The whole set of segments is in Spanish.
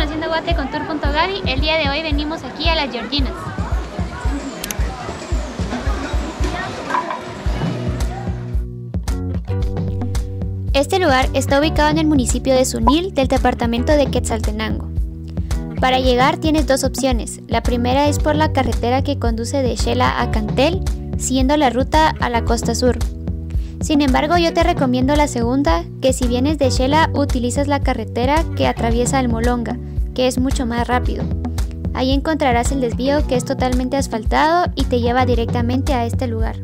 conociendo Guate con. El día de hoy venimos aquí a las Georginas. Este lugar está ubicado en el municipio de Sunil del departamento de Quetzaltenango. Para llegar tienes dos opciones. La primera es por la carretera que conduce de Shela a Cantel, siguiendo la ruta a la costa sur. Sin embargo, yo te recomiendo la segunda, que si vienes de Shela utilizas la carretera que atraviesa el Molonga, que es mucho más rápido. Ahí encontrarás el desvío que es totalmente asfaltado y te lleva directamente a este lugar.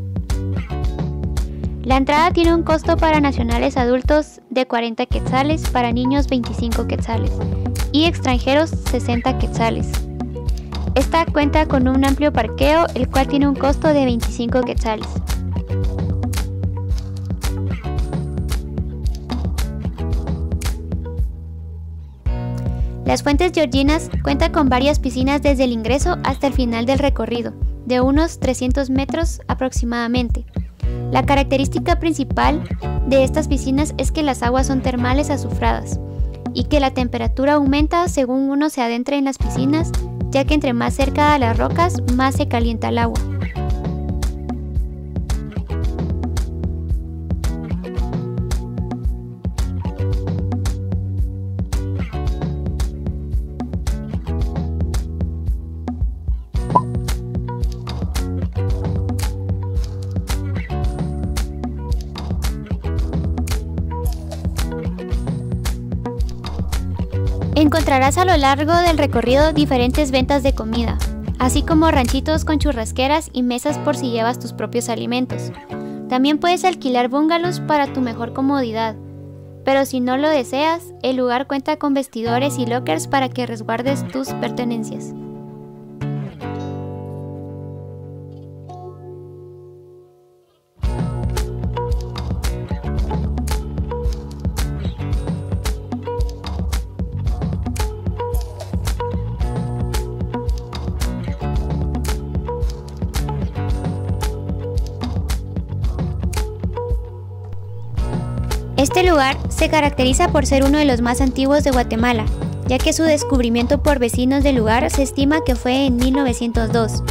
La entrada tiene un costo para nacionales adultos de 40 quetzales, para niños 25 quetzales y extranjeros 60 quetzales. Esta cuenta con un amplio parqueo, el cual tiene un costo de 25 quetzales. Las Fuentes Georginas cuenta con varias piscinas desde el ingreso hasta el final del recorrido, de unos 300 metros aproximadamente. La característica principal de estas piscinas es que las aguas son termales azufradas y que la temperatura aumenta según uno se adentra en las piscinas, ya que entre más cerca a las rocas más se calienta el agua. Encontrarás a lo largo del recorrido diferentes ventas de comida, así como ranchitos con churrasqueras y mesas por si llevas tus propios alimentos. También puedes alquilar bungalows para tu mejor comodidad, pero si no lo deseas, el lugar cuenta con vestidores y lockers para que resguardes tus pertenencias. Este lugar se caracteriza por ser uno de los más antiguos de Guatemala, ya que su descubrimiento por vecinos del lugar se estima que fue en 1902.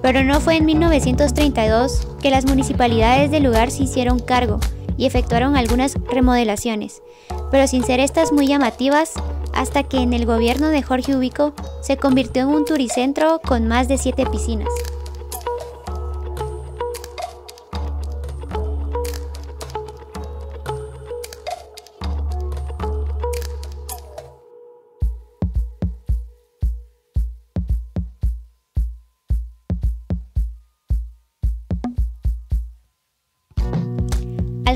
Pero no fue en 1932 que las municipalidades del lugar se hicieron cargo y efectuaron algunas remodelaciones, pero sin ser estas muy llamativas, hasta que en el gobierno de Jorge Ubico se convirtió en un turicentro con más de siete piscinas.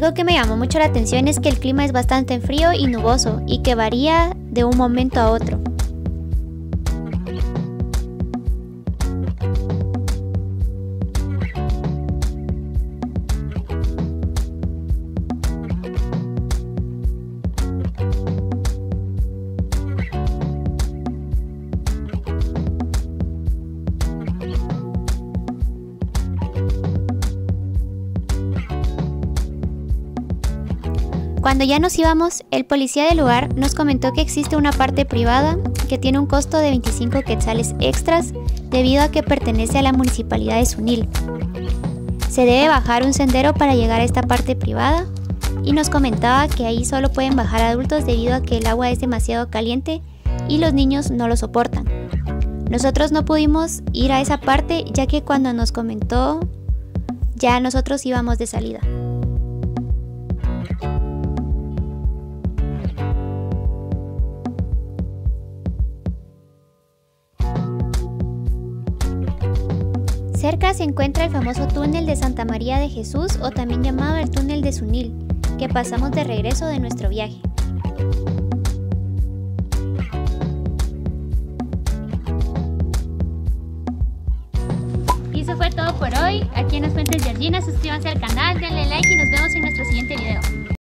Algo que me llamó mucho la atención es que el clima es bastante frío y nuboso y que varía de un momento a otro. Cuando ya nos íbamos, el policía del lugar nos comentó que existe una parte privada que tiene un costo de 25 quetzales extras debido a que pertenece a la municipalidad de Sunil. Se debe bajar un sendero para llegar a esta parte privada y nos comentaba que ahí solo pueden bajar adultos debido a que el agua es demasiado caliente y los niños no lo soportan. Nosotros no pudimos ir a esa parte ya que cuando nos comentó ya nosotros íbamos de salida. Cerca se encuentra el famoso túnel de Santa María de Jesús o también llamado el túnel de Sunil, que pasamos de regreso de nuestro viaje. Y eso fue todo por hoy. Aquí en las Fuentes Georgina, suscríbanse al canal, denle like y nos vemos en nuestro siguiente video.